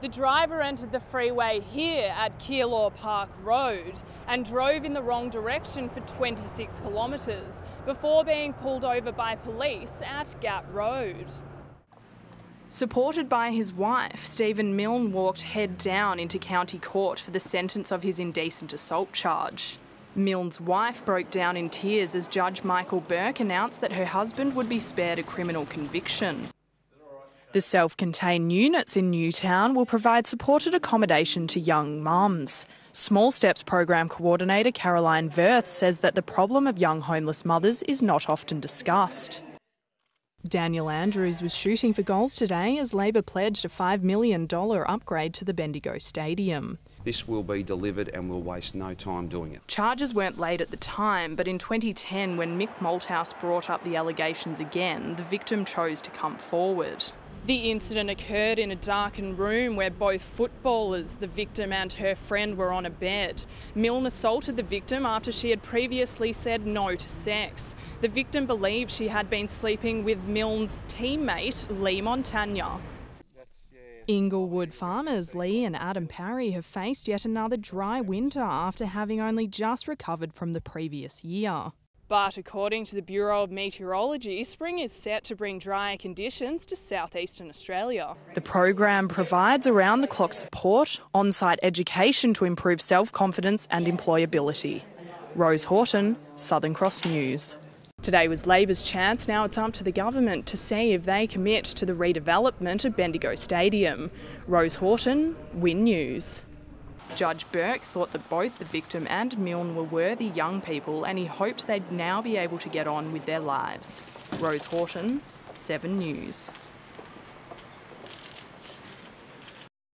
The driver entered the freeway here at Keilor Park Road and drove in the wrong direction for 26 kilometres before being pulled over by police at Gap Road. Supported by his wife, Stephen Milne walked head down into county court for the sentence of his indecent assault charge. Milne's wife broke down in tears as Judge Michael Bourke announced that her husband would be spared a criminal conviction. The self contained units in Newtown will provide supported accommodation to young mums. Small Steps Program Coordinator Caroline Verth says that the problem of young homeless mothers is not often discussed. Daniel Andrews was shooting for goals today as Labor pledged a $5 million upgrade to the Bendigo Stadium. This will be delivered and we'll waste no time doing it. Charges weren't laid at the time, but in 2010, when Mick Malthouse brought up the allegations again, the victim chose to come forward. The incident occurred in a darkened room where both footballers, the victim and her friend, were on a bed. Milne assaulted the victim after she had previously said no to sex. The victim believed she had been sleeping with Milne's teammate, Leigh Montagna. Inglewood farmers Lee and Adam Parry have faced yet another dry winter after having only just recovered from the previous year. But according to the Bureau of Meteorology, spring is set to bring drier conditions to southeastern Australia. The program provides around the clock support, on site education to improve self confidence and employability. Rose Houghton, Southern Cross News. Today was Labor's chance, now it's up to the government to see if they commit to the redevelopment of Bendigo Stadium. Rose Houghton, Win News. Judge Bourke thought that both the victim and Milne were worthy young people and he hoped they'd now be able to get on with their lives. Rose Houghton, 7 News.